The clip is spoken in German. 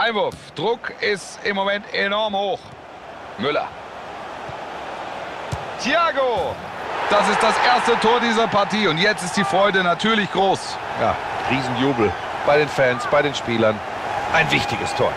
Einwurf. Druck ist im Moment enorm hoch. Müller. Thiago. Das ist das erste Tor dieser Partie und jetzt ist die Freude natürlich groß. Ja, Riesenjubel bei den Fans, bei den Spielern. Ein wichtiges Tor.